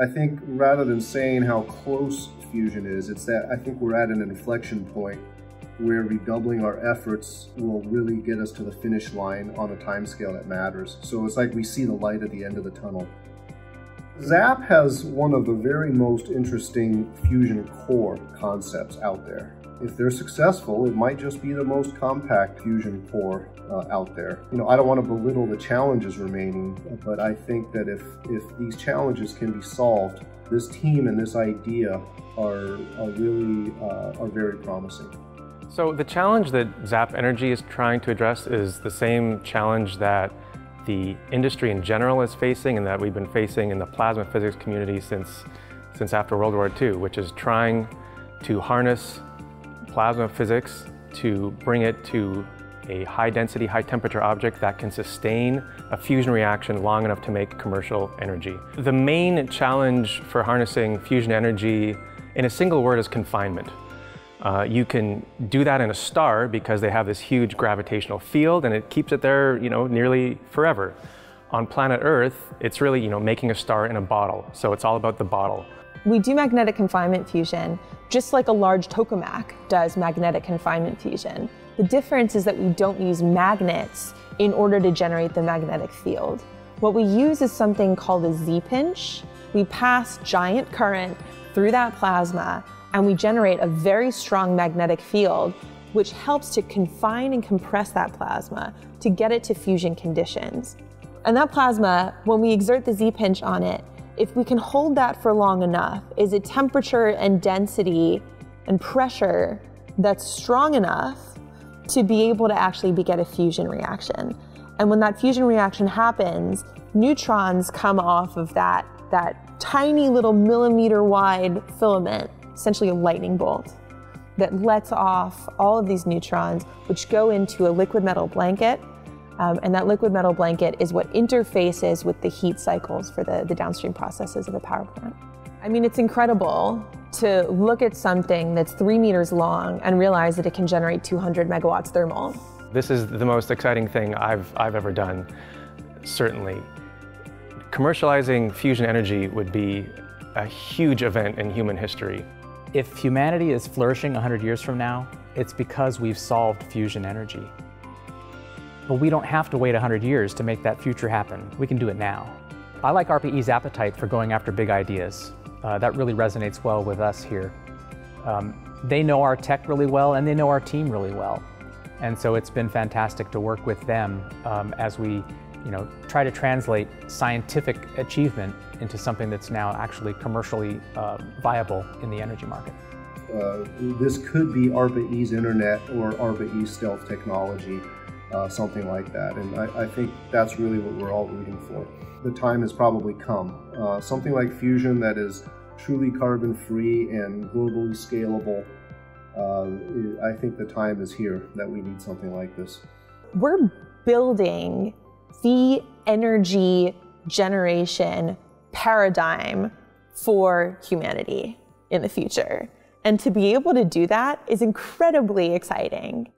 I think rather than saying how close fusion is, it's that I think we're at an inflection point where redoubling our efforts will really get us to the finish line on a timescale that matters. So it's like we see the light at the end of the tunnel. Zap has one of the very most interesting fusion core concepts out there. If they're successful, it might just be the most compact fusion core uh, out there. You know, I don't want to belittle the challenges remaining, but I think that if, if these challenges can be solved, this team and this idea are, are really uh, are very promising. So the challenge that Zap Energy is trying to address is the same challenge that the industry in general is facing and that we've been facing in the plasma physics community since, since after World War II, which is trying to harness plasma physics to bring it to a high density, high temperature object that can sustain a fusion reaction long enough to make commercial energy. The main challenge for harnessing fusion energy in a single word is confinement. Uh, you can do that in a star because they have this huge gravitational field and it keeps it there, you know, nearly forever. On planet Earth, it's really, you know, making a star in a bottle. So it's all about the bottle. We do magnetic confinement fusion just like a large tokamak does magnetic confinement fusion. The difference is that we don't use magnets in order to generate the magnetic field. What we use is something called a Z-pinch. We pass giant current through that plasma and we generate a very strong magnetic field which helps to confine and compress that plasma to get it to fusion conditions. And that plasma, when we exert the Z-pinch on it, if we can hold that for long enough, is a temperature and density and pressure that's strong enough to be able to actually be get a fusion reaction. And when that fusion reaction happens, neutrons come off of that, that tiny little millimeter wide filament essentially a lightning bolt that lets off all of these neutrons, which go into a liquid metal blanket. Um, and that liquid metal blanket is what interfaces with the heat cycles for the, the downstream processes of the power plant. I mean, it's incredible to look at something that's three meters long and realize that it can generate 200 megawatts thermal. This is the most exciting thing I've, I've ever done, certainly. Commercializing fusion energy would be a huge event in human history. If humanity is flourishing 100 years from now, it's because we've solved fusion energy. But we don't have to wait 100 years to make that future happen. We can do it now. I like ARPA-E's appetite for going after big ideas. Uh, that really resonates well with us here. Um, they know our tech really well and they know our team really well. And so it's been fantastic to work with them um, as we you know, try to translate scientific achievement into something that's now actually commercially uh, viable in the energy market. Uh, this could be ARPA-E's internet or ARPA-E's stealth technology, uh, something like that. And I, I, think that's really what we're all rooting for. The time has probably come. Uh, something like fusion that is truly carbon free and globally scalable. Uh, I think the time is here that we need something like this. We're building the energy generation paradigm for humanity in the future. And to be able to do that is incredibly exciting.